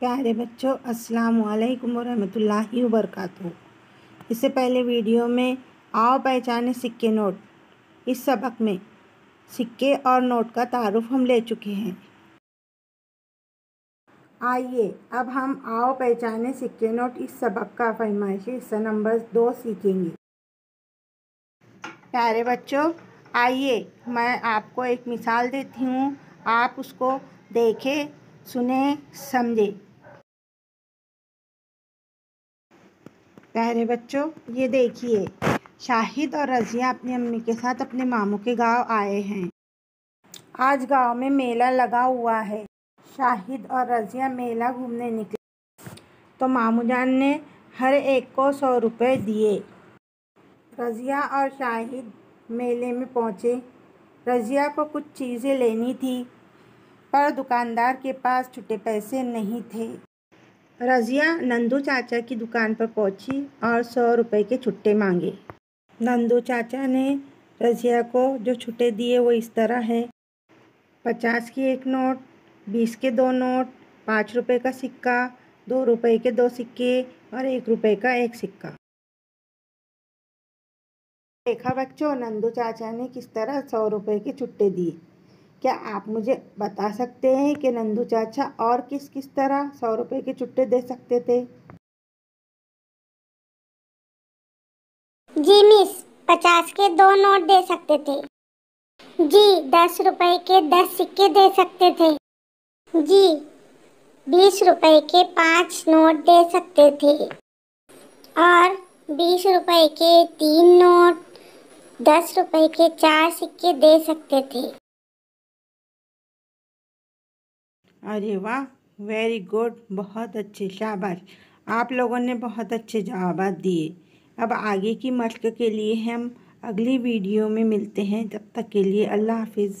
प्यारे बच्चों, अस्सलाम वालेकुम वरहमतुल्लाहि वबरकातुहू। इससे पहले वीडियो में आओ पहचाने सिक्के नोट। इस सबक में सिक्के और नोट का तारुफ हम ले चुके हैं। आइए, अब हम आओ पहचाने सिक्के नोट इस सबक का फरमाइशी, हिस्सा नंबर दो सीखेंगे। प्यारे बच्चों, आइए, मैं आपको एक मिसाल देती हूँ। आप उसको देखें, सुने, समझे। प्यारे बच्चों, ये देखिए, शाहिद और रज़िया अपनी अम्मी के साथ अपने मामू के गाँव आए हैं। आज गाँव में मेला लगा हुआ है। शाहिद और रज़िया मेला घूमने निकले। तो मामू जान ने हर एक को सौ रुपये दिए। रज़िया और शाहिद मेले में पहुँचे। रज़िया को कुछ चीज़ें लेनी थी, पर दुकानदार के पास छुट्टे पैसे नहीं थे। रज़िया नंदू चाचा की दुकान पर पहुँची और सौ रुपए के छुट्टे मांगे। नंदू चाचा ने रज़िया को जो छुट्टे दिए वो इस तरह है। पचास की एक नोट, बीस के दो नोट, पाँच रुपए का सिक्का, दो रुपए के दो सिक्के और एक रुपए का एक सिक्का। देखा बच्चों, नंदू चाचा ने किस तरह सौ रुपए के छुट्टे दिए। क्या आप मुझे बता सकते हैं कि नंदू चाचा और किस किस तरह सौ रुपये के चुट्टे दे सकते थे? जी मिस, पचास के दो नोट दे सकते थे। जी, दस रुपए के दस सिक्के दे सकते थे। जी, बीस रुपए के पाँच नोट दे सकते थे। और बीस रुपए के तीन नोट, दस रुपए के चार सिक्के दे सकते थे। अरे वाह वेरी गुड बहुत अच्छे, शाबाश। आप लोगों ने बहुत अच्छे जवाब दिए। अब आगे की मश्क के लिए हम अगली वीडियो में मिलते हैं। तब तक के लिए अल्लाह हाफिज़।